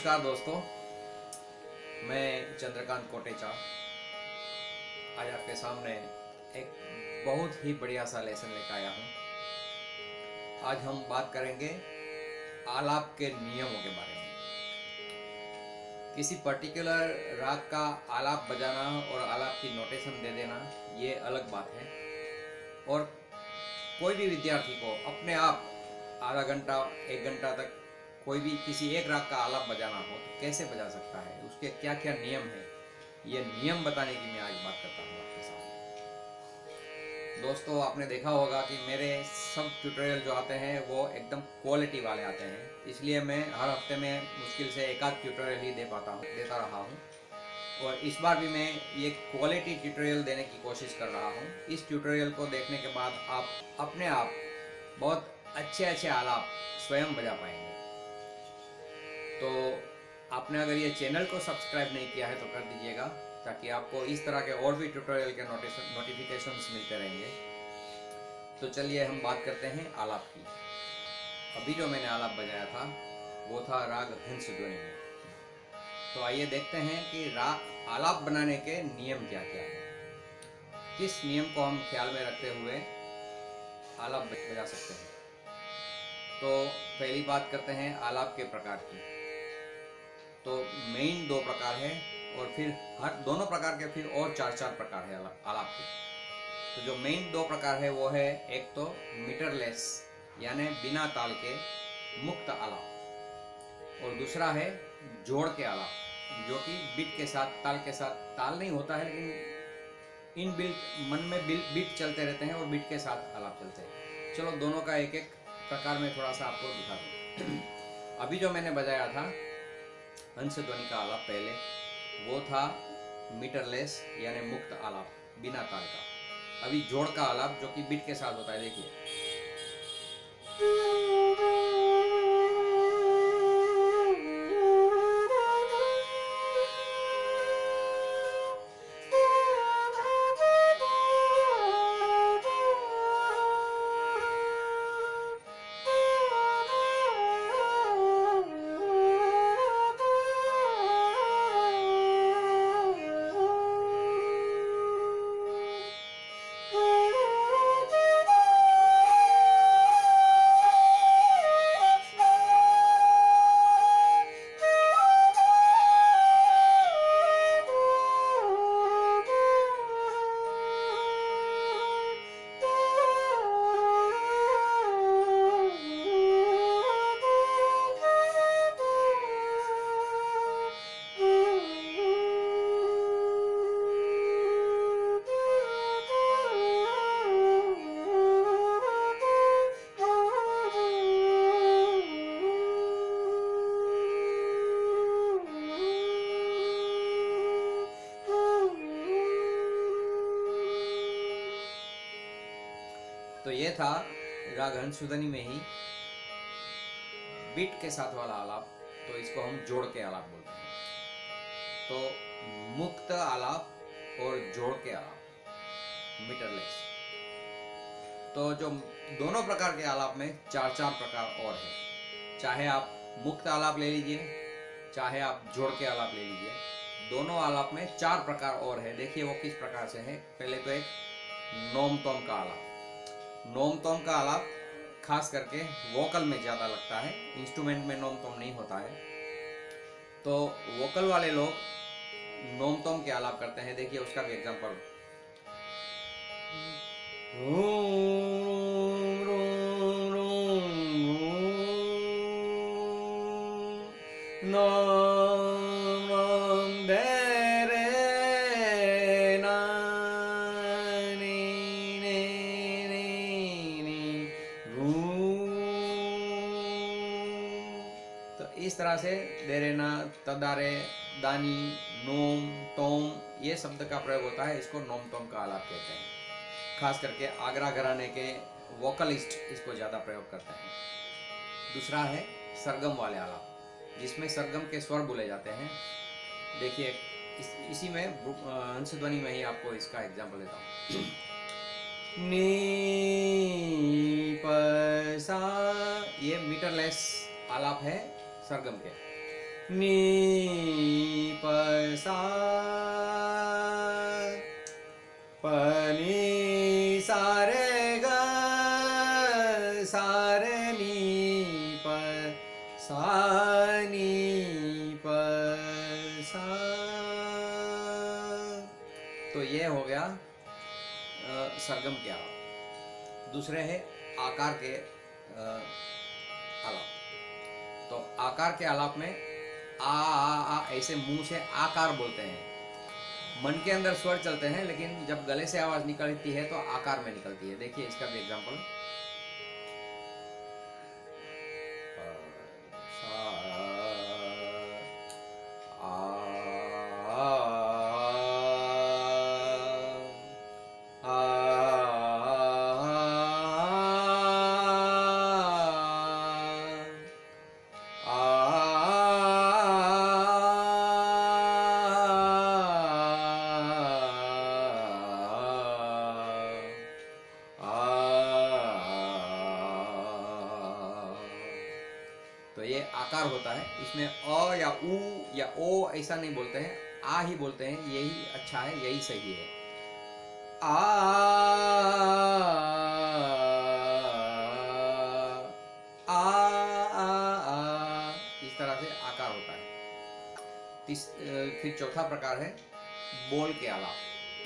नमस्कार दोस्तों, मैं चंद्रकांत कोटेचा। आज आपके सामने एक बहुत ही बढ़िया सा लेसन लेकर आया हूँ। आज हम बात करेंगे आलाप के नियमों के बारे में। किसी पर्टिकुलर राग का आलाप बजाना और आलाप की नोटेशन दे देना, ये अलग बात है। और कोई भी विद्यार्थी को अपने आप आधा घंटा, एक घंटा तक कोई भी किसी एक राग का आलाप बजाना हो तो कैसे बजा सकता है? उसके क्या क्या नियम है? ये नियम बताने की मैं आज बात करता हूँ आपके साथ दोस्तों, आपने देखा होगा कि मेरे सब ट्यूटोरियल जो आते हैं, वो एकदम क्वालिटी वाले आते हैं। इसलिए मैं हर हफ़्ते में मुश्किल से एक आध ट्यूटोरियल ही दे पाता हूँ, देता रहा हूँ। और इस बार भी मैं ये क्वालिटी ट्यूटोरियल देने की कोशिश कर रहा हूँ। इस ट्यूटोरियल को देखने के बाद आप अपने आप बहुत अच्छे अच्छे आलाप स्वयं बजा पाएँगे। तो आपने अगर ये चैनल को सब्सक्राइब नहीं किया है तो कर दीजिएगा, ताकि आपको इस तरह के और भी ट्यूटोरियल के नोटिफिकेशंस मिलते रहेंगे। तो चलिए हम बात करते हैं आलाप की। अभी जो मैंने आलाप बजाया था, वो था राग हंस ध्वनि में। तो आइए देखते हैं कि राग आलाप बनाने के नियम क्या क्या है। किस नियम को हम ख्याल में रखते हुए आलाप बजा सकते हैं? तो पहली बात करते हैं आलाप के प्रकार की। तो मेन दो प्रकार है और फिर हर, दोनों प्रकार के फिर और चार चार प्रकार है आलाप के। तो जो मेन दो प्रकार है वो है, एक तो मीटरलेस यानी बिना ताल के मुक्त आलाप और दूसरा है जोड़ के आलाप जो कि बिट के साथ, ताल के साथ, ताल नहीं होता है, लेकिन इन बिल्ट मन में बिल बिट चलते रहते हैं और बिट के साथ आलाप चलते हैं। चलो दोनों का एक एक प्रकार में थोड़ा सा आपको दिखा दूँ। अभी जो मैंने बजाया था अंश ध्वनि का आलाप पहले वो था मीटरलेस यानी मुक्त आलाप, बिना ताल का। अभी जोड़ का आलाप जो कि बिट के साथ होता है, देखिए। था राग हंसुदनी में ही, बीट के साथ वाला आलाप तो इसको हम जोड़ के आलाप बोलते हैं। तो मुक्त आलाप और जोड़ के आलाप मीटरलेस तो जो दोनों प्रकार के आलाप में चार चार प्रकार और है। चाहे आप मुक्त आलाप ले लीजिए, चाहे आप जोड़ के आलाप ले लीजिए, दोनों आलाप में चार प्रकार और है। देखिए वो किस प्रकार से है। पहले तो एक नोम तोम का आलाप। नोम तोम का आलाप खास करके वोकल में ज़्यादा लगता है। इंस्ट्रूमेंट में नोम तोम नहीं होता है। तो वोकल वाले लोग नोम तोम के आलाप करते हैं। देखिए उसका भी एग्जांपल इस तदारे दानी नोम तोम ये शब्द का प्रयोग होता है इसको नोम तोम का आलाप कहते हैं। खास करके आगरा घराने के वोकलिस्ट इसको ज़्यादा प्रयोग करते हैं। दूसरा है सरगम वाले आलाप जिसमें सरगम के स्वर बोले जाते हैं। देखिए इस, इसी में अंश ध्वनि में ही आपको इसका एग्ज़ाम्पल देता हूँ। नी ये मीटरलेस आलाप है सरगम के। नी प सा प नी तो ये हो गया सरगम के आलाप दूसरे है आकार के आलाप। तो आकार के आलाप में आ आ आ, ऐसे मुँह से आकार बोलते हैं। मन के अंदर स्वर चलते हैं, लेकिन जब गले से आवाज़ निकलती है तो आकार में निकलती है। देखिए इसका भी एग्जांपल ऐसा नहीं बोलते हैं। आ ही बोलते हैं, यही अच्छा है, यही सही है। आ आ आ आ इस तरह से आकार होता है। तीस फिर चौथा प्रकार है, बोल के आलाप।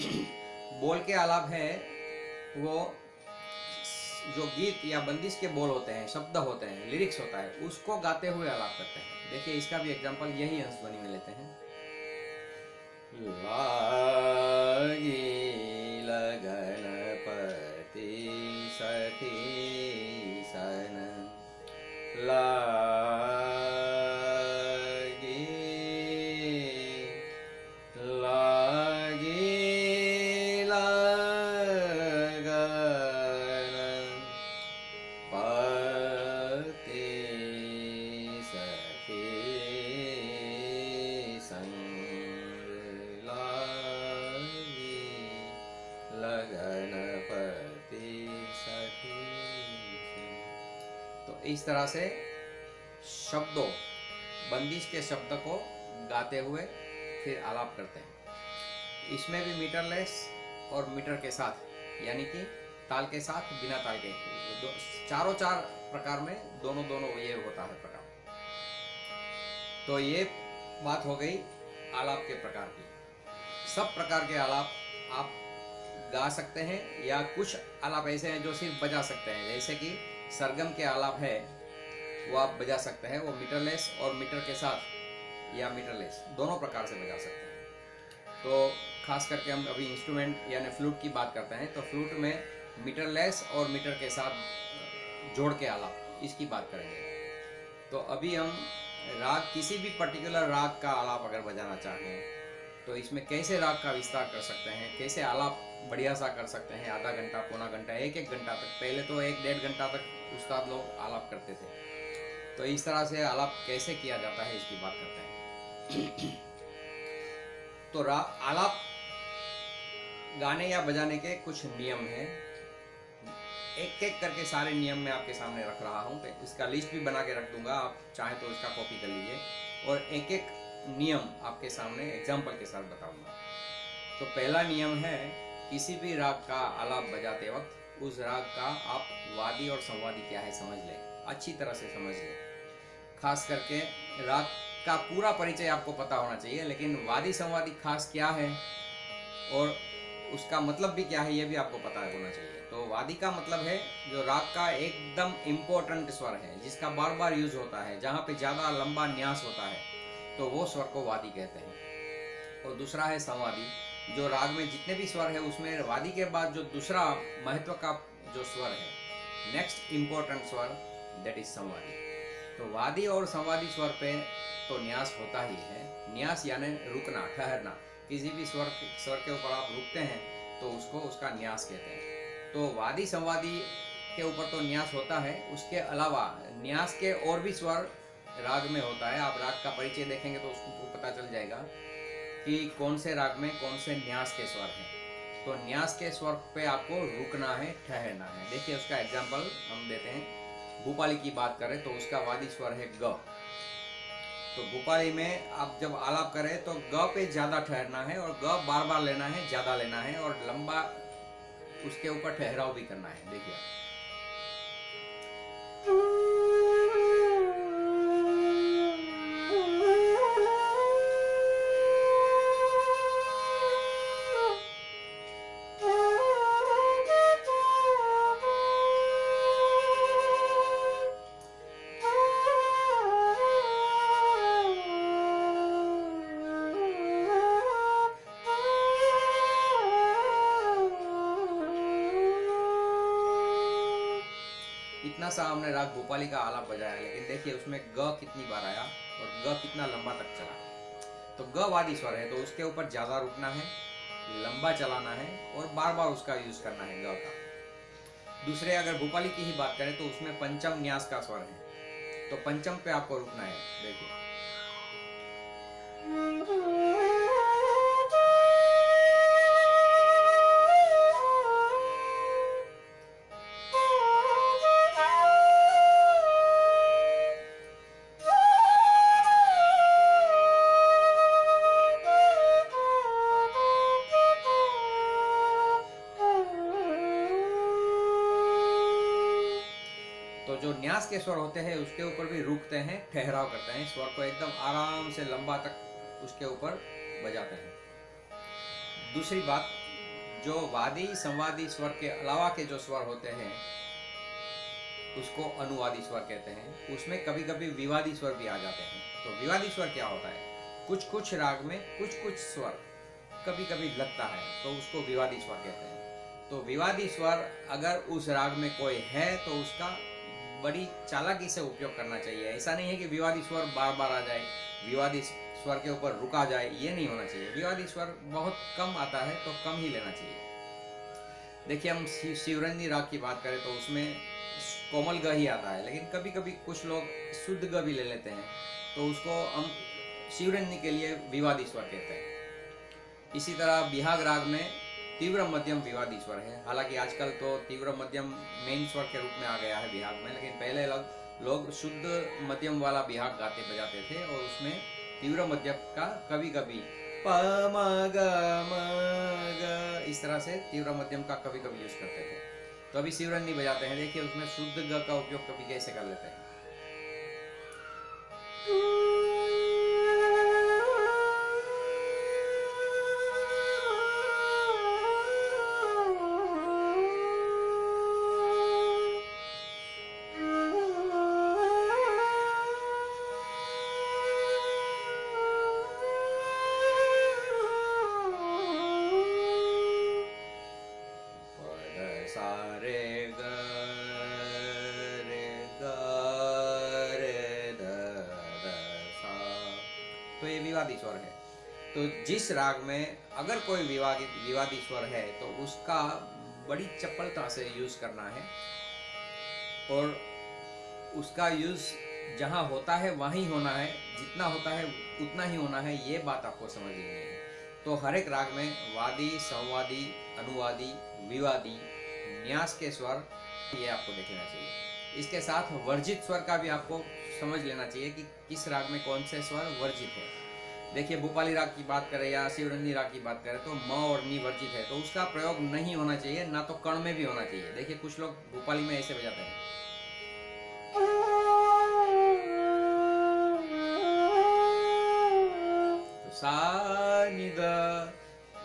बोल के आलाप है, वो जो गीत या बंदिश के बोल होते हैं, शब्द होते हैं लिरिक्स होता है, उसको गाते हुए आलाप करते हैं। देखिए इसका भी एग्ज़ाम्पल यही अंश ध्वनि में लेते हैं। लागी तरह से शब्दों, बंदिश के शब्द को गाते हुए फिर आलाप करते हैं। इसमें भी मीटर लेस और मीटर के साथ, यानी कि ताल के साथ, बिना ताल के। चारों चार प्रकार में दोनों दोनों ये होता है प्रकार। तो ये बात हो गई आलाप के प्रकार की। सब प्रकार के आलाप आप गा सकते हैं या कुछ आलाप ऐसे हैं जो सिर्फ़ बजा सकते हैं, जैसे कि सरगम के आलाप है वो आप बजा सकते हैं, वो मीटरलेस और मीटर के साथ या मीटरलेस दोनों प्रकार से बजा सकते हैं। तो खास करके हम अभी इंस्ट्रूमेंट यानी फ्लूट की बात करते हैं तो फ्लूट में मीटरलेस और मीटर के साथ जोड़ के आलाप इसकी बात करेंगे। तो अभी हम राग, किसी भी पर्टिकुलर राग का आलाप अगर बजाना चाहें तो इसमें कैसे राग का विस्तार कर सकते हैं, कैसे आलाप बढ़िया सा कर सकते हैं, आधा घंटा, पौना घंटा एक एक घंटा तक, पहले तो एक डेढ़ घंटा तक उस्ताद लोग आलाप करते थे। तो इस तरह से आलाप कैसे किया जाता है, इसकी बात करते हैं। तो आलाप गाने या बजाने के कुछ नियम हैं। एक एक करके सारे नियम मैं आपके सामने रख रहा हूँ इसका लिस्ट भी बना के रख दूँगा, आप चाहें तो इसका कॉपी कर लीजिए। और एक एक नियम आपके सामने एग्ज़ाम्पल के साथ बताऊँगा। तो पहला नियम है, किसी भी राग का आलाप बजाते वक्त उस राग का आप वादी और संवादी क्या है समझ लें, अच्छी तरह से समझ लें। खास करके राग का पूरा परिचय आपको पता होना चाहिए, लेकिन वादी संवादी खास क्या है और उसका मतलब भी क्या है, ये भी आपको पता होना चाहिए। तो वादी का मतलब है जो राग का एकदम इम्पोर्टेंट स्वर है, जिसका बार बार यूज़ होता है, जहाँ पे ज़्यादा लंबा न्यास होता है तो वो स्वर को वादी कहते हैं। और दूसरा है संवादी, जो राग में जितने भी स्वर है, उसमें वादी के बाद जो दूसरा महत्व का जो स्वर है नेक्स्ट इम्पोर्टेंट स्वर दैट इज़ संवादी। तो वादी और संवादी स्वर पे तो न्यास होता ही है। न्यास यानी रुकना, ठहरना। किसी भी स्वर स्वर के ऊपर आप रुकते हैं तो उसको उसका न्यास कहते हैं। तो वादी संवादी के ऊपर तो न्यास होता है। उसके अलावा न्यास के और भी स्वर राग में होता है। आप राग का परिचय देखेंगे तो उसको पता चल जाएगा कि कौन से राग में कौन से न्यास के स्वर हैं। तो न्यास के स्वर पे आपको रुकना है, ठहरना है। देखिए उसका एग्ज़ाम्पल हम देते हैं। भूपाली की बात करें तो उसका वादी स्वर है ग। तो भोपाली में आप जब आलाप करें तो ग पे ज़्यादा ठहरना है और ग बार बार लेना है, ज़्यादा लेना है और लंबा उसके ऊपर ठहराव भी करना है। देखिए। हमने राग भोपाली का आलाप बजाया, लेकिन देखिए उसमें ग कितनी बार आया और ग कितना लंबा तक चला। तो ग वादी स्वर है तो उसके ऊपर ज़्यादा रुकना है, लंबा चलाना है और बार बार उसका यूज़ करना है ग का। दूसरे, अगर भोपाली की ही बात करें तो उसमें पंचम न्यास का स्वर है। तो पंचम पे आपको रुकना है, देखिए। न्यास के स्वर होते हैं, उसके ऊपर भी रुकते हैं, ठहराव करते हैं। स्वर को एकदम आराम से लंबा तक उसके ऊपर बजाते हैं। दूसरी बात, जो वादी संवादी स्वर के अलावा के जो स्वर होते हैं, उसको अनुवादी स्वर कहते हैं। उसमें कभी कभी विवादी स्वर भी आ जाते हैं। तो विवादी स्वर क्या होता है? कुछ कुछ राग में कुछ कुछ स्वर कभी कभी लगता है तो उसको विवादी स्वर कहते हैं। तो विवादी स्वर अगर उस राग में कोई है तो उसका बड़ी चालाकी से उपयोग करना चाहिए। ऐसा नहीं है कि विवादी स्वर बार बार आ जाए, विवादी स्वर के ऊपर रुका जाए, ये नहीं होना चाहिए। विवादी स्वर बहुत कम आता है तो कम ही लेना चाहिए। देखिए, हम शिव शिवरंजी राग की बात करें तो उसमें कोमल ग ही आता है, लेकिन कभी कभी कुछ लोग शुद्ध ग भी ले लेते हैं तो उसको हम शिवरंजी के लिए विवादी स्वर कहते हैं। इसी तरह बिहाग राग में तीव्र मध्यम विवादी स्वर है। हालाँकि आजकल तो तीव्र मध्यम मेन स्वर के रूप में आ गया है बिहार में, लेकिन पहले लोग लोग शुद्ध मध्यम वाला बिहार गाते बजाते थे और उसमें तीव्र मध्यम का कभी कभी प म ग इस तरह से तीव्र मध्यम का कभी कभी यूज़ करते थे। तो अभी शिवरंगी बजाते हैं, देखिए उसमें शुद्ध ग का उपयोग कभी कैसे कर लेते हैं? तो जिस राग में अगर कोई विवादित, विवादी स्वर है तो उसका बड़ी चपलता से यूज़ करना है। और उसका यूज़ जहाँ होता है, वहीं होना है। जितना होता है, उतना ही होना है, ये बात आपको समझ लेनी है तो हर एक राग में वादी, संवादी, अनुवादी, विवादी, न्यास के स्वर, ये आपको देख लेना चाहिए। इसके साथ वर्जित स्वर का भी आपको समझ लेना चाहिए कि किस राग में कौन से स्वर वर्जित है। देखिए, भोपाली राग की बात करें या शिवरंगी राग की बात करें तो म और नी वर्जित है तो उसका प्रयोग नहीं होना चाहिए, ना तो कर्ण में भी होना चाहिए। देखिए, कुछ लोग भोपाली में ऐसे बजाते हैं। तो सा, नि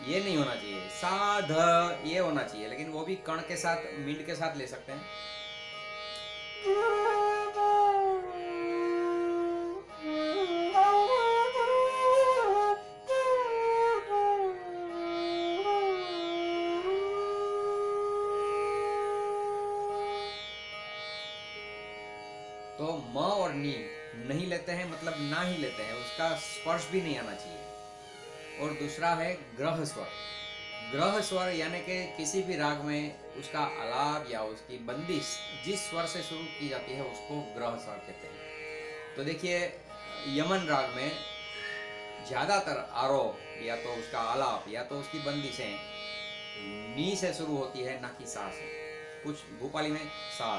ये नहीं होना चाहिए। सा, ध, ये होना चाहिए, लेकिन वो भी कण के साथ, मिंड के साथ ले सकते हैं। तो म और नी नहीं लेते हैं मतलब ना ही लेते हैं, उसका स्पर्श भी नहीं आना चाहिए। और दूसरा है ग्रह स्वर। ग्रह स्वर यानी कि किसी भी राग में उसका अलाप या उसकी बंदिश जिस स्वर से शुरू की जाती है, उसको ग्रह स्वर कहते हैं। तो देखिए, यमन राग में ज़्यादातर आरोप या तो उसका आलाप या तो उसकी बंदिशें नी से शुरू होती है, ना कि सा से। कुछ भोपाली में सा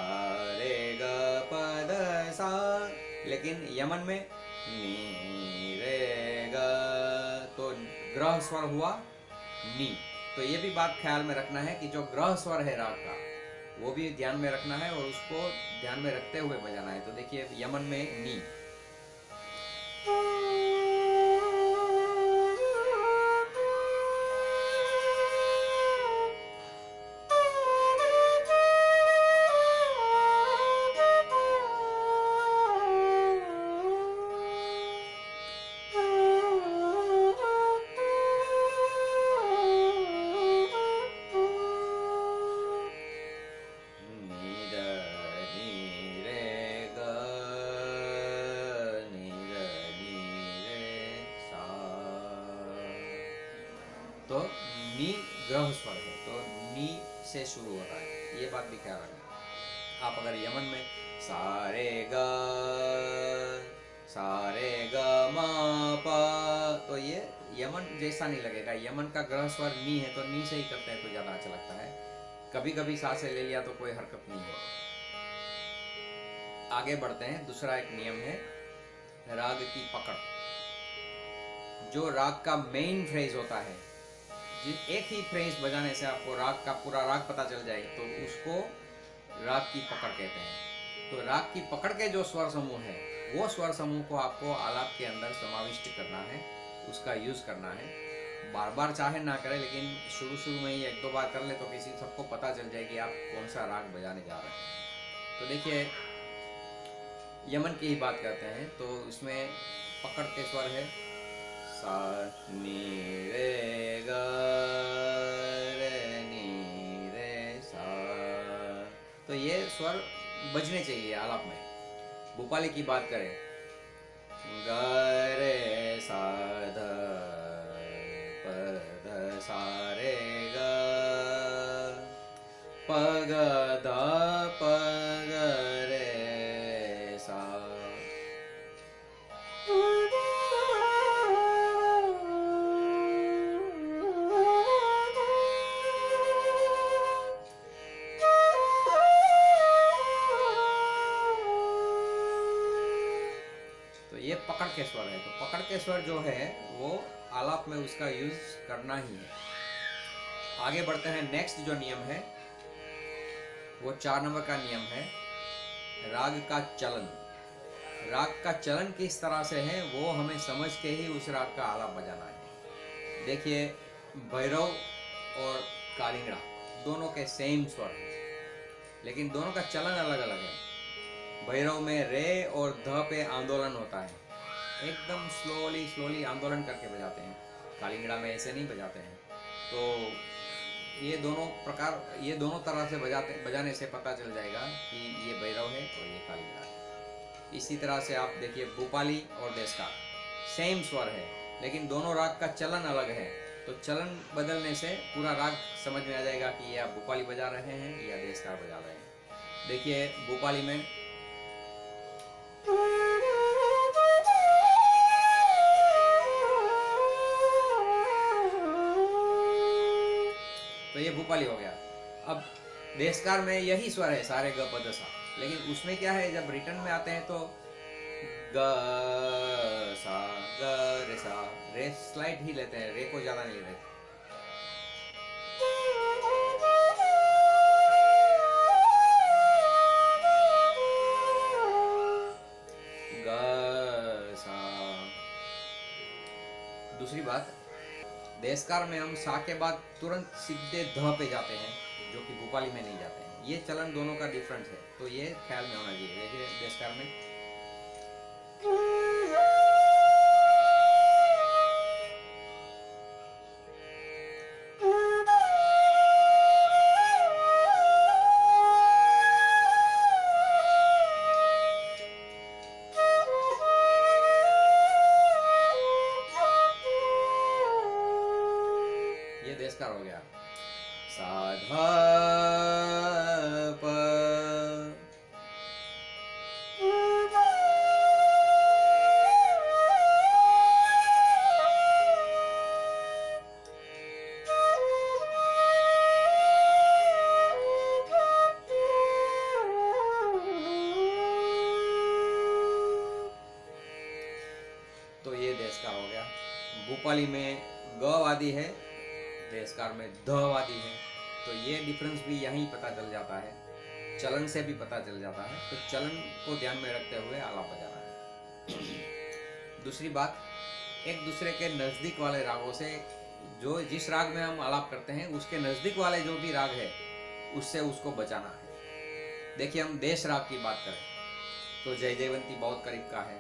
रे ग, प, ध, सा, लेकिन यमन में नी, रे, ग तो ग्रह स्वर हुआ नी। तो ये भी बात ख्याल में रखना है कि जो ग्रह स्वर है राग का, वो भी ध्यान में रखना है और उसको ध्यान में रखते हुए बजाना है। तो देखिए, यमन में नी। ये बात भी ख्याल रखना। आप अगर यमन में, सारे ग, सारे तो ये यमन जैसा नहीं लगेगा। यमन का ग्रह स्वर नी है तो नी से ही करते हैं तो ज़्यादा अच्छा लगता है। कभी कभी साँसें ले लिया तो कोई हरकत नहीं है आगे बढ़ते हैं, दूसरा एक नियम है, राग की पकड़। जो राग का मेन फ्रेज होता है एक ही फ्रेज बजाने से आपको राग का पूरा राग पता चल जाए तो उसको राग की पकड़ कहते हैं। तो राग की पकड़ के जो स्वर समूह है, वो स्वर समूह को आपको आलाप के अंदर समाविष्ट करना है, उसका यूज़ करना है। बार बार चाहे ना करें, लेकिन शुरू शुरू में ही एक दो बार कर ले तो किसी सबको पता चल जाए कि आप कौन सा राग बजाने जा रहे हैं। तो देखिए, यमन की ही बात करते हैं तो इसमें पकड़ के स्वर है सा रे ग नी रे सा तो ये स्वर बजने चाहिए आलाप में। भोपाली की बात करें। ग रे सा ध प ध सा रे ग पकड़ के स्वर है। तो पकड़ के स्वर जो है, वो आलाप में उसका यूज़ करना ही है। आगे बढ़ते हैं। नेक्स्ट जो नियम है, वो चार नंबर का नियम है, राग का चलन। राग का चलन किस तरह से है, वो हमें समझ के ही उस राग का आलाप बजाना है। देखिए, भैरव और कालिंगड़ा दोनों के सेम स्वर हैं। लेकिन दोनों का चलन अलग अलग है। भैरव में रे और ध पे आंदोलन होता है। एकदम स्लोली स्लोली आंदोलन करके बजाते हैं। कालिंगड़ा में ऐसे नहीं बजाते हैं। तो ये दोनों प्रकार, ये दोनों तरह से बजाते, बजाने से पता चल जाएगा कि ये भैरव है और ये कालिंगड़ा है। इसी तरह से आप देखिए भोपाली और देशकार सेम स्वर है, लेकिन दोनों राग का चलन अलग है। तो चलन बदलने से पूरा राग समझ में आ जाएगा कि ये आप भोपाली बजा रहे हैं या देशकार बजा रहे हैं। देखिए, भोपाली में तो ये भोपाली हो गया। अब देशकार में यही स्वर है, सारे ग लेकिन उसमें क्या है, जब रिटर्न में आते हैं तो ग, सा, ग, रे, सा, रे स्लाइड ही लेते हैं, रे को ज़्यादा नहीं लेते। दूसरी बात देशकार में हम सा के बाद तुरंत सीधे ध पे जाते हैं, जो कि भोपाली में नहीं जाते हैं। ये चलन दोनों का डिफरेंस है। तो ये ख्याल में होना चाहिए। देशकार में चलन से भी पता चल जाता है तो चलन को ध्यान में रखते हुए आलाप बजाना है। दूसरी बात, एक दूसरे के नज़दीक वाले रागों से जो जिस राग में हम आलाप करते हैं, उसके नज़दीक वाले जो भी राग है, उससे उसको बचाना है। देखिए, हम देश राग की बात करें तो जय जयवंती बहुत करीब का है,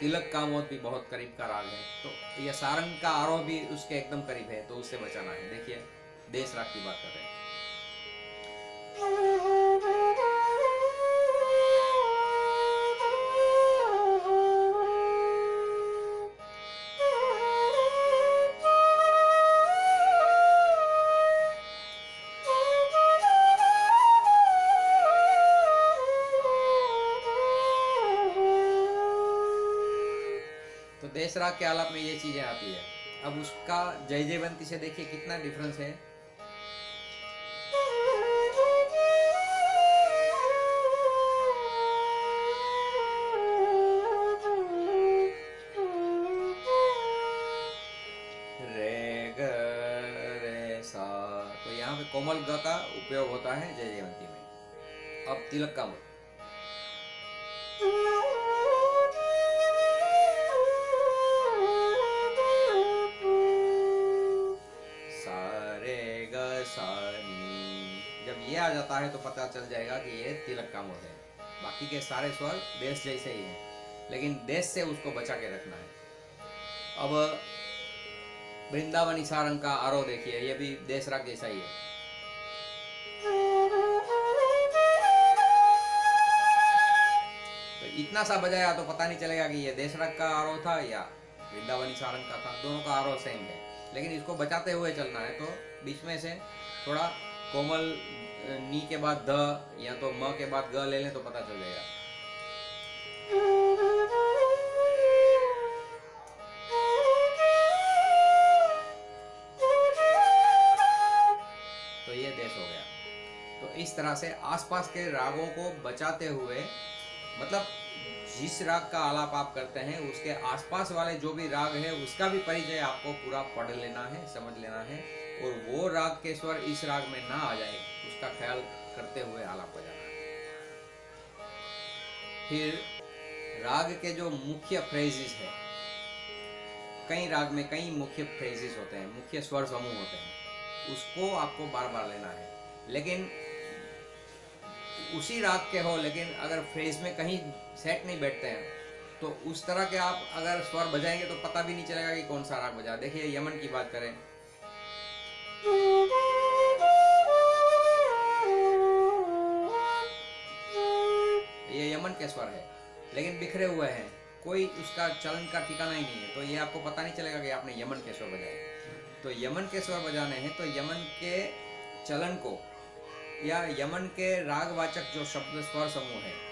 तिलक का मोद भी बहुत करीब का राग है तो ये सारंग का आरोह भी उसके एकदम करीब है तो उससे बचाना है। देखिए, देश राग की बात कर रहे हैं। तो आप में ये चीज़ें आती है? अब उसका जय जयवंती से देखिए कितना डिफरेंस है। सारे स्वर देश जैसे ही हैं, लेकिन देश से उसको बचा के रखना है। अब, वृंदावन सारंग का आरोह देखिए, ये भी देश राग जैसा ही है। तो इतना सा बजाया तो पता नहीं चलेगा कि ये देश राग का आरोह था या वृंदावनी सारंग का था, दोनों का आरोह सेम है। लेकिन इसको बचाते हुए चलना है तो बीच में से थोड़ा कोमल नी के बाद द या तो म के बाद ग ले लें तो पता चल जाएगा। तरह से आसपास के रागों को बचाते हुए मतलब जिस राग का आलाप आप करते हैं, उसके आसपास वाले जो भी राग है, उसका भी परिचय आपको पूरा पढ़ लेना है, समझ लेना है और वो राग के स्वर इस राग में ना आ जाए, उसका ख्याल करते हुए आलाप बजाना है। फिर राग के जो मुख्य फ्रेजिस है, कई राग में कई मुख्य फ्रेजिस होते हैं, मुख्य स्वर समूह होते हैं, उसको आपको बार बार लेना है। लेकिन उसी राग के हो, लेकिन अगर फ्रेज में कहीं सेट नहीं बैठते हैं तो उस तरह के आप अगर स्वर बजाएँगे तो पता भी नहीं चलेगा कि कौन सा राग बजा। देखिए, यमन की बात करें। ये यमन के स्वर है, लेकिन बिखरे हुए हैं। कोई उसका चलन का ठिकाना ही नहीं है। तो ये आपको पता नहीं चलेगा कि आपने यमन के स्वर बजाए। तो यमन के स्वर बजाने हैं तो यमन के चलन को या यमन के रागवाचक जो शब्द स्वर समूह है।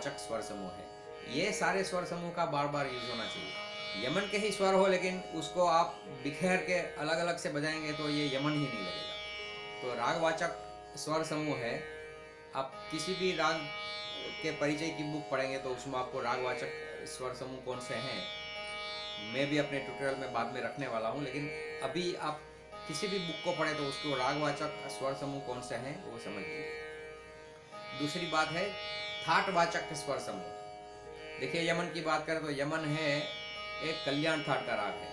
के रागवाचक स्वर समूह है। ये सारे स्वर समूह का बार बार यूज़ होना चाहिए। यमन के ही स्वर हो, लेकिन उसको आप बिखेर के अलग अलग से बजाएँगे तो ये यमन ही नहीं लगेगा। तो रागवाचक स्वर समूह है। आप किसी भी राग के परिचय की बुक पढ़ेंगे तो उसमें आपको रागवाचक स्वर समूह कौन से हैं, मैं भी अपने ट्यूटोरियल में बाद में रखने वाला हूँ, लेकिन अभी आप किसी भी बुक को पढ़ें तो उसको रागवाचक स्वर समूह कौन से हैं, वो समझ लीजिए दूसरी बात है थाटवाचक स्वर समूह देखिए, यमन की बात करें तो यमन है, एक कल्याण थाट का राग है।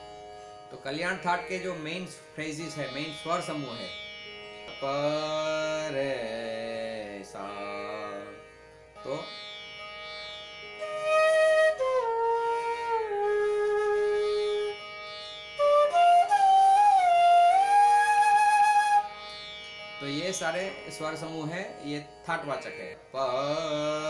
तो कल्याण थाट के जो मेन फ्रेजिस है मेन स्वर समूह है, पर तो तो ये सारे स्वर समूह है, ये थाटवाचक है। पर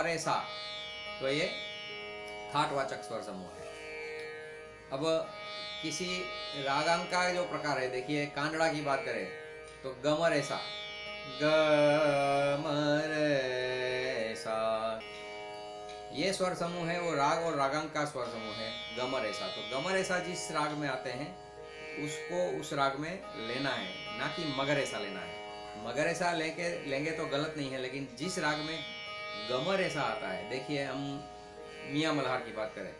तो ये प रे सा तो ये थाटवाचक स्वर समूह है। अब किसी रागांक का जो प्रकार है, देखिए, कांडड़ा की बात करें तो गमर ऐसा गमर ऐसा। ये स्वर समूह है, वो राग और रागांक का स्वर समूह है, गमर ऐसा। तो गमर ऐसा जिस राग में आते हैं, उसको उस राग में लेना है, ना कि मगर ऐसा लेना है। मगर ऐसा लेके, लेंगे तो गलत नहीं है, लेकिन जिस राग में गमर ऐसा आता है। देखिए, हम मियाँ मल्हार की बात करें।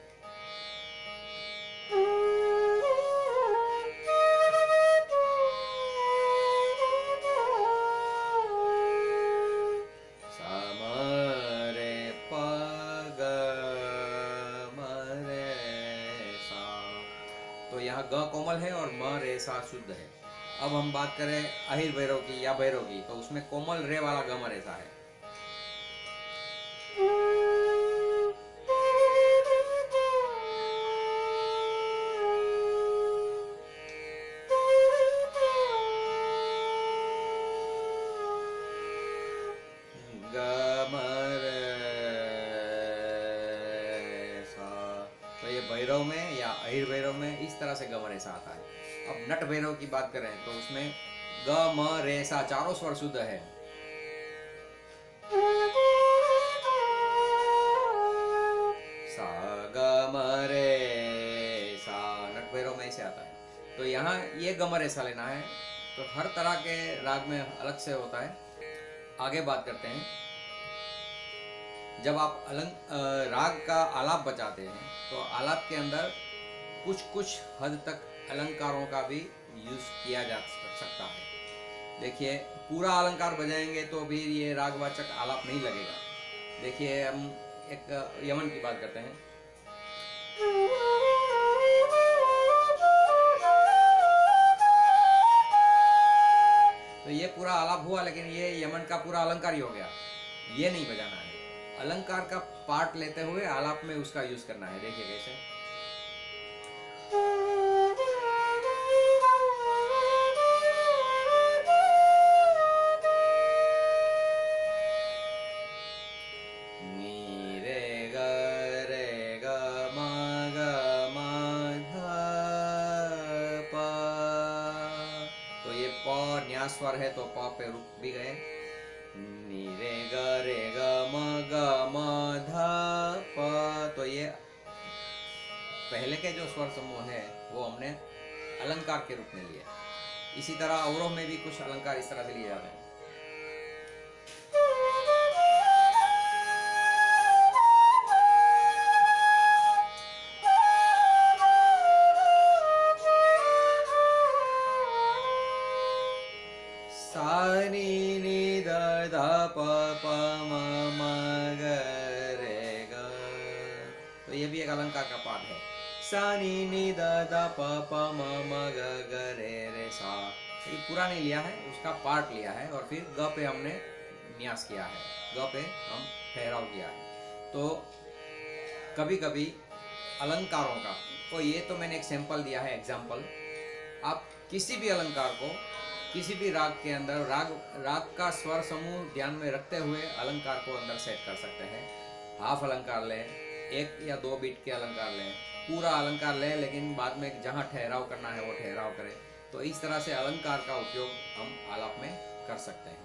तो यहाँ ग कोमल है और म रे सा शुद्ध है। अब हम बात करें अहिर भैरव की या भैरव की तो उसमें कोमल रे वाला ग म रे है। नट भैरव की बात करें तो उसमें ग, म, रे, सा चारों स्वर शुद्ध है। सा, ग, म, रे, सा नट भैरव में आता है। तो यहाँ ये गमर ऐसा लेना है। तो हर तरह के राग में अलग से होता है। आगे बात करते हैं। जब आप अलंग राग का आलाप बचाते हैं तो आलाप के अंदर कुछ कुछ हद तक अलंकारों का भी यूज़ किया जा सकता है। देखिए, पूरा अलंकार बजाएँगे तो भी ये रागवाचक आलाप नहीं लगेगा। देखिए, हम एक, यमन की बात करते हैं। तो ये पूरा आलाप हुआ, लेकिन ये यमन का पूरा अलंकार ही हो गया। ये नहीं बजाना है। अलंकार का पार्ट लेते हुए आलाप में उसका यूज़ करना है। देखिए कैसे। प रुक भी गए। नीरे ग तो ये पहले के जो स्वर समूह है, वो हमने अलंकार के रूप में लिए। इसी तरह अवरोह में भी कुछ अलंकार इस तरह से लिए जाते हैं। पूरा नहीं लिया है, उसका पार्ट लिया है और फिर ग पे हमने न्यास किया है। ग पे हम ठहराव किया है। तो कभी कभी अलंकारों का तो ये तो मैंने एक सैंपल दिया है एग्ज़ाम्पल आप किसी भी अलंकार को, किसी भी राग के अंदर, राग राग का स्वर समूह ध्यान में रखते हुए अलंकार को अंदर सेट कर सकते हैं। हाफ़ अलंकार लें, एक या दो बीट के अलंकार लें, पूरा अलंकार लें, लेकिन बाद में जहाँ ठहराव करना है, वो ठहराव करें। तो इस तरह से अलंकार का उपयोग हम आलाप में कर सकते हैं।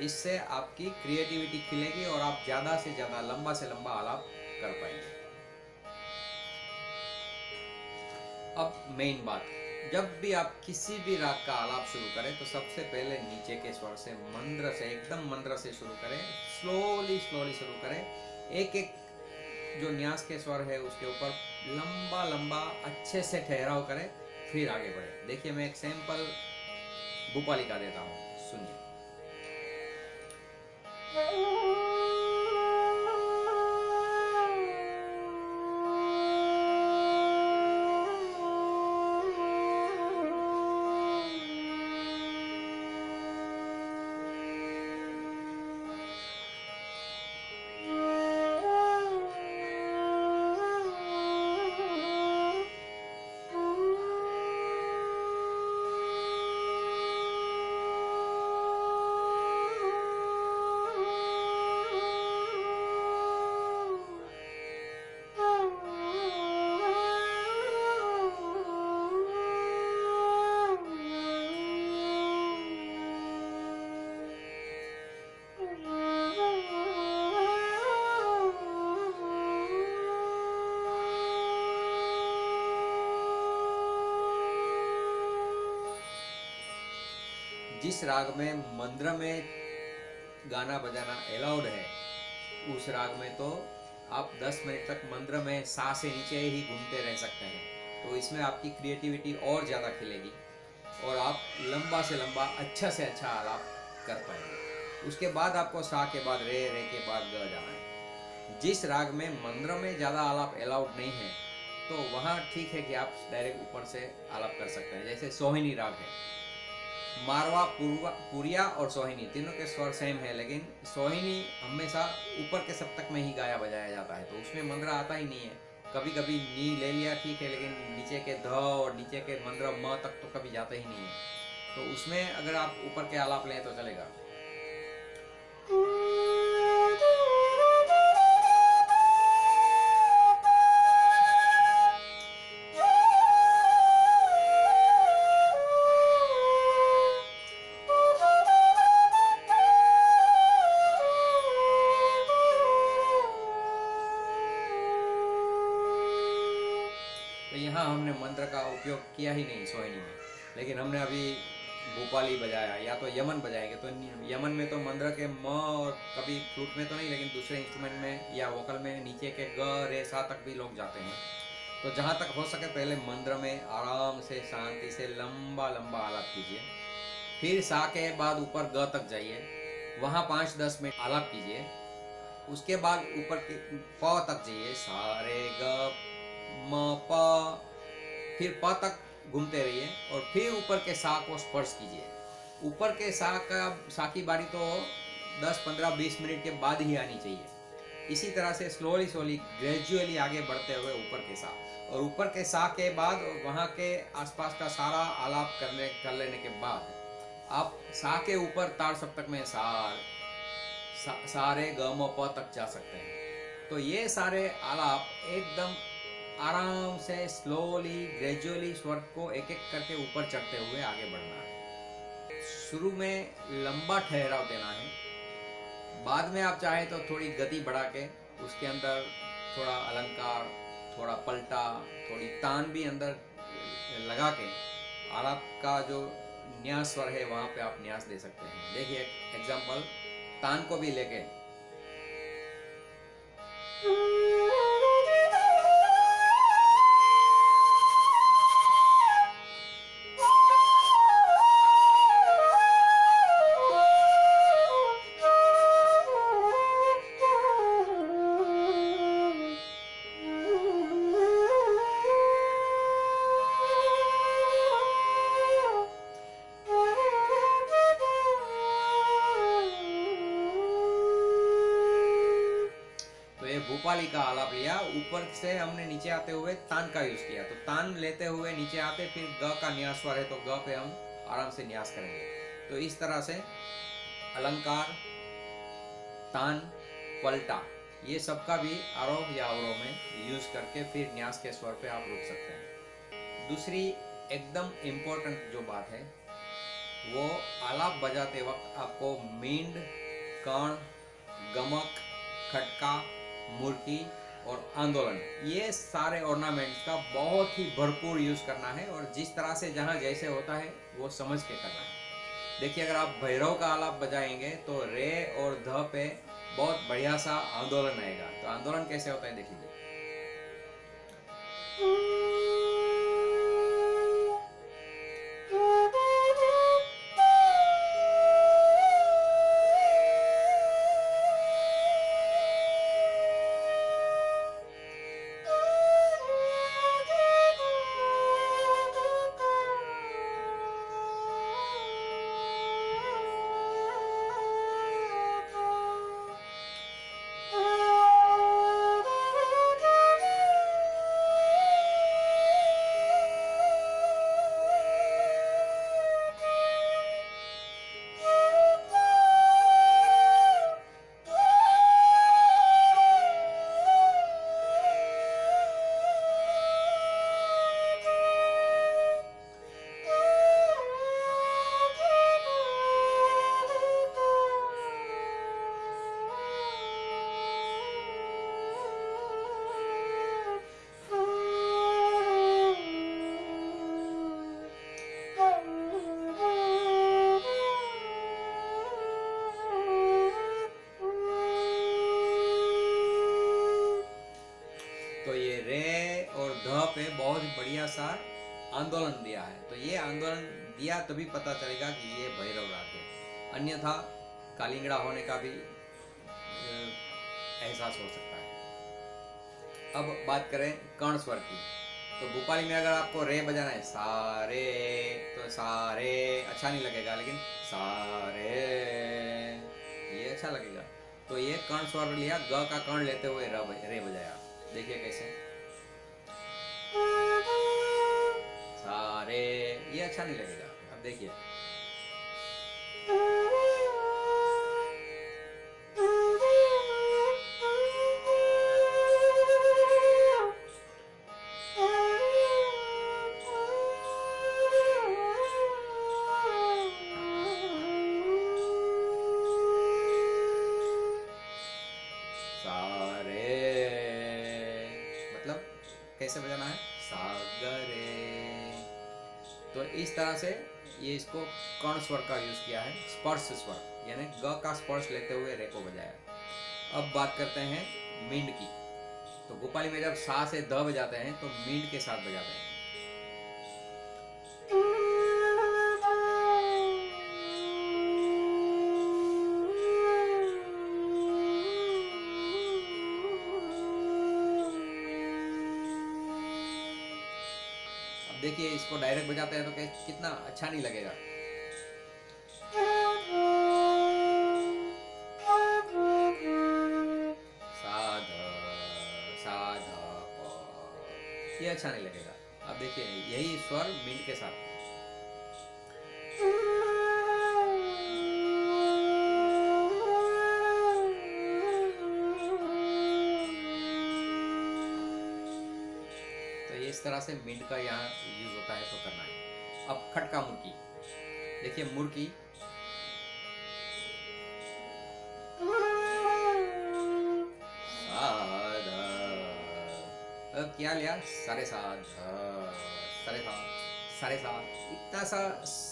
इससे आपकी क्रिएटिविटी खिलेगी और आप ज़्यादा से ज़्यादा, लंबा से लंबा आलाप कर पाएँगे। अब मेन बात, जब भी आप किसी भी राग का आलाप शुरू करें तो सबसे पहले नीचे के स्वर से, मंद्र से, एकदम मंद्र से शुरू करें स्लोली स्लोली शुरू करें। एक एक जो न्यास के स्वर है, उसके ऊपर लंबा लंबा अच्छे से ठहराव करें। फिर आगे बढ़े। देखिए मैं एक सैंपल भूपाली का देता हूँ। सुनिए। जिस राग में मंद्र में गाना बजाना अलाउड है, उस राग में तो आप 10 मिनट तक मंद्र में सा से नीचे ही घूमते रह सकते हैं। तो इसमें आपकी क्रिएटिविटी और ज़्यादा खिलेगी और आप लंबा से लंबा अच्छा से अच्छा आलाप कर पाएँगे। उसके बाद आपको सा के बाद रे रे के बाद ग जाना है। जिस राग में मंद्र में ज़्यादा आलाप अलाउड नहीं है तो वहाँ ठीक है कि आप डायरेक्ट ऊपर से आलाप कर सकते हैं। जैसे सोहिनी राग है। मारवा पुरिया और सोहिनी, तीनों के स्वर सेम है, लेकिन सोहिनी हमेशा ऊपर के सप्तक में ही गाया बजाया जाता है तो उसमें मंद्रा आता ही नहीं है। कभी कभी नी ले लिया ठीक है, लेकिन नीचे के ध और नीचे के मंद्रा म तक तो कभी जाते ही नहीं है। तो उसमें अगर आप ऊपर के आलाप लें तो चलेगा। किया ही नहीं सोहिनी में। लेकिन हमने अभी भोपाली बजाया, या तो यमन बजाएँगे तो यमन में तो मंद्र के म और कभी फ्लूट में तो नहीं, लेकिन दूसरे इंस्ट्रूमेंट में या वोकल में नीचे के ग, रे, सा तक भी लोग जाते हैं। तो जहाँ तक हो सके पहले मंद्र में आराम से, शांति से लंबा लंबा आलाप कीजिए। फिर सा के बाद ऊपर ग तक जाइए। वहाँ पाँच, दस मिनट आलाप कीजिए। उसके बाद ऊपर के प तक जाइए। सारे ग, म, प फिर प तक घूमते रहिए और फिर ऊपर के सा को स्पर्श कीजिए। ऊपर के सा का सा की बारी तो 10 15 20 मिनट के बाद ही आनी चाहिए। इसी तरह से स्लोली स्लोली ग्रेजुअली आगे बढ़ते हुए ऊपर के सा और ऊपर के सा के बाद वहाँ के आसपास का सारा आलाप करने कर लेने के बाद आप सा के ऊपर तार सप्तक में सार सा, सारे ग म प तक जा सकते हैं। तो ये सारे आलाप एकदम आराम से स्लोली ग्रेजुअली स्वर को एक एक करके ऊपर चढ़ते हुए आगे बढ़ना है। शुरू में लंबा ठहराव देना है। बाद में आप चाहें तो थोड़ी गति बढ़ा के उसके अंदर थोड़ा अलंकार, थोड़ा पलटा, थोड़ी तान भी अंदर लगा के आलाप का जो न्यास स्वर है, वहाँ पे आप न्यास दे सकते हैं। देखिए एग्ज़ाम्पल तान को भी लेके। ऊपर से हमने नीचे आते हुए तान का यूज़ किया। तो तान लेते हुए नीचे आते, फिर ग का न्यास स्वर है तो ग पे हम आराम से न्यास करेंगे। तो इस तरह से अलंकार, तान, पलटा, ये सबका भी आरोह या अवरोह में यूज़ करके फिर न्यास के स्वर पे आप रुक सकते हैं। दूसरी एकदम इम्पोर्टेंट जो बात है, वो आलाप बजाते वक्त आपको मींड कण, गमक, खटका, मुर्की और आंदोलन। ये सारे ऑर्नामेंट्स का बहुत ही भरपूर यूज़ करना है और जिस तरह से जहाँ जैसे होता है, वो समझ के करना है। देखिए, अगर आप भैरव का आलाप बजाएँगे तो रे और ध पे बहुत बढ़िया सा आंदोलन आएगा। तो आंदोलन कैसे होता है देख लीजिए तो ये रे और ध पे बहुत बढ़िया सा आंदोलन दिया है। तो ये आंदोलन दिया तभी पता चलेगा कि ये भैरव राग है। अन्यथा कालिंगड़ा होने का भी एहसास हो सकता है। अब बात करें कर्ण स्वर की। तो भोपाली में अगर आपको रे बजाना है सारे तो सारे अच्छा नहीं लगेगा, लेकिन सारे ये अच्छा लगेगा। तो ये कर्ण स्वर लिया, ग का कर्ण लेते हुए रे बजाया। देखिए कैसे। सारे ये अच्छा नहीं लगेगा। अब देखिए। कर्ण स्वर का यूज़ किया है। स्पर्श स्वर यानी ग का स्पर्श लेते हुए रे को बजाया। अब बात करते हैं मींड की। तो भोपाली में जब सा से द बजाते हैं तो मींड के साथ बजाते हैं। देखिए, इसको डायरेक्ट बजाते हैं तो कितना अच्छा नहीं लगेगा। अच्छा नहीं लगेगा। अब देखिए, यही स्वर मींड के साथ। तो इस तरह से मिंड का यहाँ यूज़ होता है तो करना है। अब खटका मुर्की। देखिए, मुर्की क्या लिया? सारे साध सारे साध सारे साध इतना सा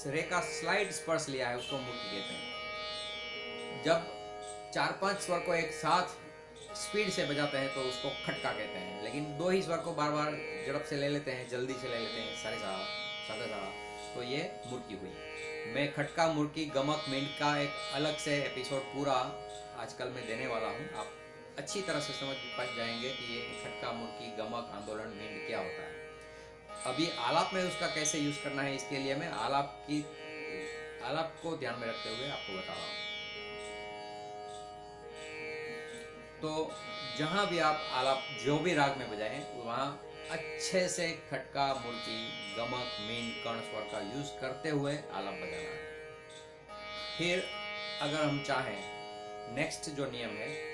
रे का स्लाइड स्पर्श लिया है उसको मुर्की कहते हैं जब चार पाँच स्वर को एक साथ स्पीड से बजाते हैं तो उसको खटका कहते हैं। लेकिन दो ही स्वर को बार बार झड़प से ले लेते हैं, जल्दी से ले लेते हैं, सारे सा सारे सा तो ये मुर्की हुई। मैं खटका मुर्की गमक मिंट का एक अलग से एपिसोड पूरा आजकल मैं देने वाला हूँ। आप अच्छी तरह से समझ पा जाएँगे कि ये खटका मुर्की, गमक आंदोलन मिंट क्या होता है। अभी आलाप में उसका कैसे यूज़ करना है, इसके लिए मैं आलाप की, आलाप को ध्यान में रखते हुए आपको बता रहा हूँ। तो जहाँ भी आप आलाप, जो भी राग में बजाएँ, वहाँ अच्छे से खटका मुर्की, गमक मीन कर्ण, स्वर का यूज़ करते हुए आलाप बजाना। है फिर अगर हम चाहें नेक्स्ट जो नियम है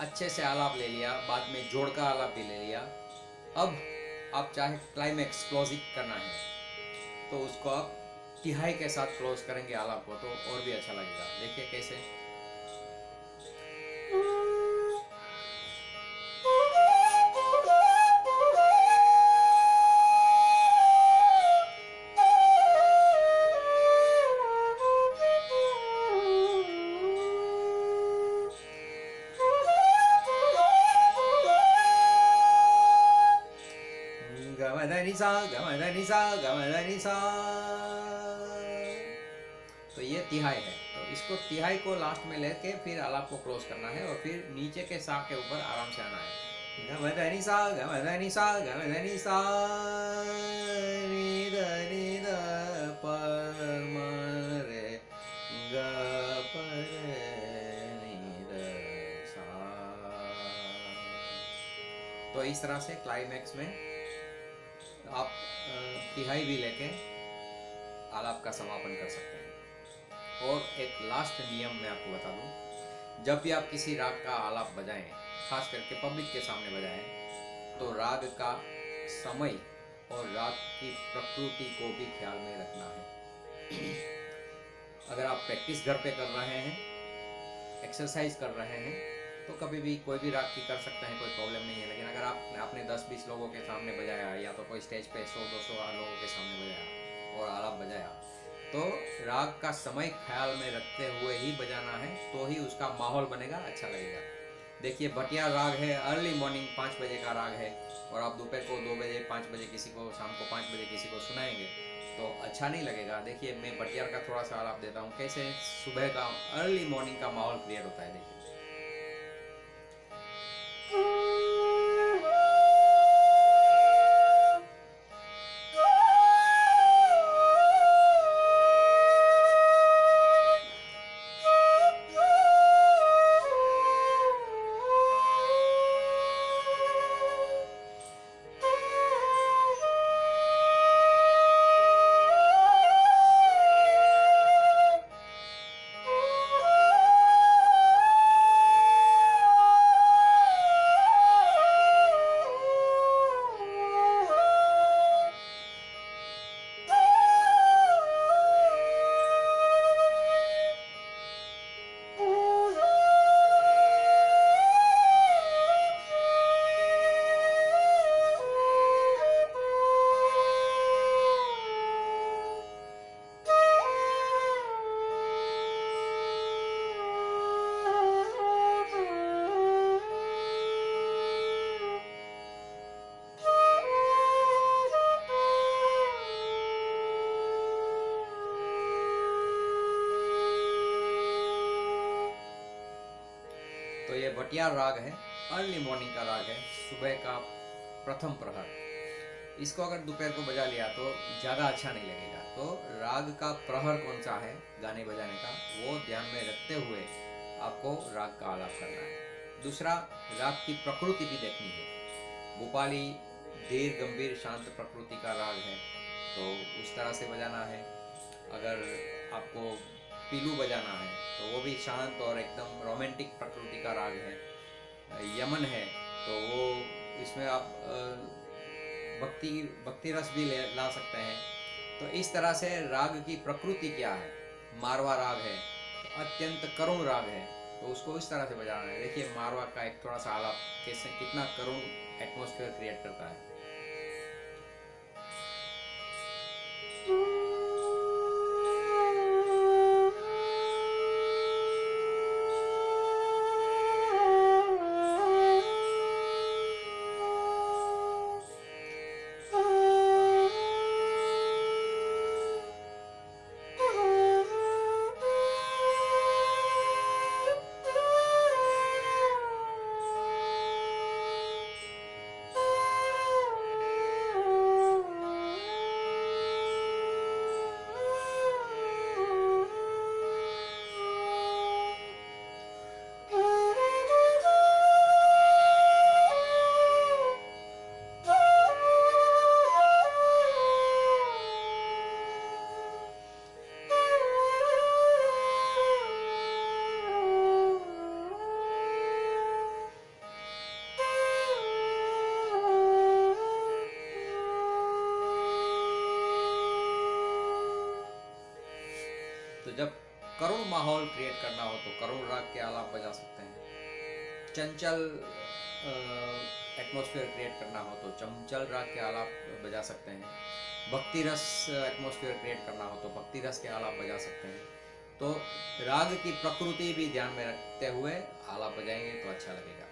अच्छे से आलाप ले लिया, बाद में जोड़ का आलाप भी ले लिया। अब आप चाहे क्लाइमैक्स क्लोजिंग करना है तो उसको आप तिहाई के साथ क्लोज करेंगे आलाप को तो और भी अच्छा लगेगा। देखिए कैसे। सा गमधनि सा गमधनि सा तो ये तिहाई है। तो इसको तिहाई को लास्ट में लेके फिर आलाप को क्लोज करना है और फिर नीचे के सा के ऊपर आराम से आना है। सा गमधनि सा गमधनि सा नि ध नि ध रे ग नि सा तो इस तरह से क्लाइमैक्स में तिहाई भी लेके आलाप का समापन कर सकते हैं। और एक लास्ट नियम मैं आपको बता दूँ, जब भी आप किसी राग का आलाप बजाएँ, खास करके पब्लिक के सामने बजाएँ तो राग का समय और राग की प्रकृति को भी ख्याल में रखना है। अगर आप प्रैक्टिस घर पे कर रहे हैं एक्सरसाइज कर रहे हैं तो कभी भी कोई भी राग की कर सकते हैं, कोई प्रॉब्लम नहीं है। लेकिन अगर आप, आपने 10-20 लोगों के सामने बजाया या तो कोई स्टेज पे 100-200 लोगों के सामने बजाया और आलाप बजाया तो राग का समय ख्याल में रखते हुए ही बजाना है तो ही उसका माहौल बनेगा अच्छा लगेगा। देखिए, भटिया राग है अर्ली मॉर्निंग पाँच बजे का राग है और आप दोपहर को दो बजे, पाँच बजे किसी को, शाम को पाँच बजे किसी को सुनाएँगे तो अच्छा नहीं लगेगा। देखिए, मैं भटियार का थोड़ा सा आलाप देता हूँ, कैसे सुबह का अर्ली मॉर्निंग का माहौल क्रिएट होता है, देखिए। ये भटियार राग है? अर्ली मॉर्निंग का राग है, सुबह का प्रथम प्रहर। इसको अगर दोपहर को बजा लिया तो ज़्यादा अच्छा नहीं लगेगा। तो राग का प्रहर कौन सा है? गाने बजाने का। वो ध्यान में रखते हुए आपको राग का आलाप करना है। दूसरा, राग की प्रकृति भी देखनी है। भोपाली देर गंभीर शांत प्रकृति का राग है तो उस तरह से बजाना है। अगर आपको पीलू बजाना है तो वो भी शांत और एकदम रोमांटिक प्रकृति का राग है। यमन है तो वो इसमें आप भक्ति भक्ति रस भी ले, ला सकते हैं। तो इस तरह से राग की प्रकृति क्या है? मारवा राग है, अत्यंत करुण राग है तो उसको इस तरह से बजाना है। देखिए, मारवा का एक थोड़ा सा आलाप, कैसे, कितना करुण एटमोसफियर क्रिएट करता है। चंचल एटमॉस्फेयर क्रिएट करना हो तो चंचल राग के आलाप बजा सकते हैं। भक्ति रस एटमॉस्फेयर क्रिएट करना हो तो भक्ति रस के आलाप बजा सकते हैं। तो राग की प्रकृति भी ध्यान में रखते हुए आलाप बजाएँगे तो अच्छा लगेगा।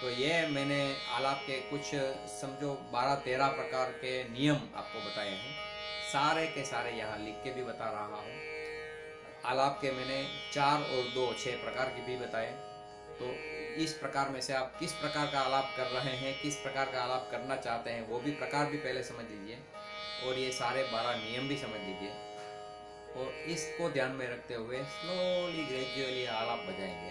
तो ये मैंने आलाप के कुछ समझो बारह तेरह प्रकार के नियम आपको बताए हैं। सारे के सारे यहाँ लिख के भी बता रहा हूँ। आलाप के मैंने चार और दो छः प्रकार के भी बताए। तो इस प्रकार में से आप किस प्रकार का आलाप कर रहे हैं, किस प्रकार का आलाप करना चाहते हैं, वो भी प्रकार भी पहले समझ लीजिए। और ये सारे बारह नियम भी समझ लीजिए। और इसको ध्यान में रखते हुए स्लोली ग्रेजुअली आलाप बजाएँगे।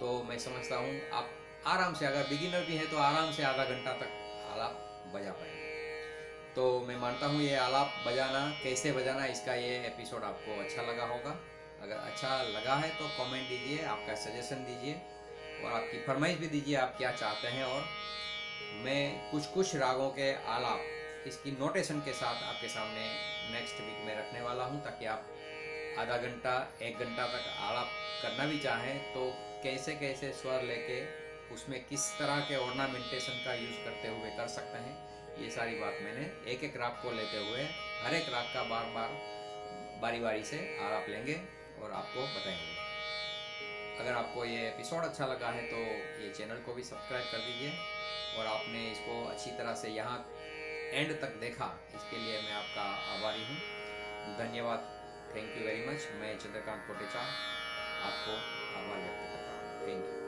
तो मैं समझता हूँ, आप आराम से अगर बिगिनर भी हैं तो आराम से आधा घंटा तक आलाप बजा पाएँगे। तो मैं मानता हूँ, ये आलाप बजाना, कैसे बजाना, इसका ये एपिसोड आपको अच्छा लगा होगा। अगर अच्छा लगा है तो कमेंट दीजिए, आपका सजेशन दीजिए। और आपकी फरमाइश भी दीजिए आप क्या चाहते हैं और मैं कुछ कुछ रागों के आलाप इसकी नोटेशन के साथ आपके सामने नेक्स्ट वीक में रखने वाला हूँ ताकि आप आधा घंटा, एक घंटा तक आलाप करना भी चाहें तो कैसे कैसे स्वर लेके उसमें किस तरह के ऑर्नामेंटेशन का यूज़ करते हुए कर सकते हैं, ये सारी बात मैंने एक एक राग को लेते हुए, हर एक राग का बार बार बारी बारी से आलाप लेंगे और आपको बताएँगे। अगर आपको ये एपिसोड अच्छा लगा है तो ये चैनल को भी सब्सक्राइब कर दीजिए और आपने इसको अच्छी तरह से यहाँ एंड तक देखा, इसके लिए मैं आपका आभारी हूँ। धन्यवाद। थैंक यू वेरी मच मैं चंद्रकांत कोटेचा आपको आभार व्यक्त करता हूँ। Thank you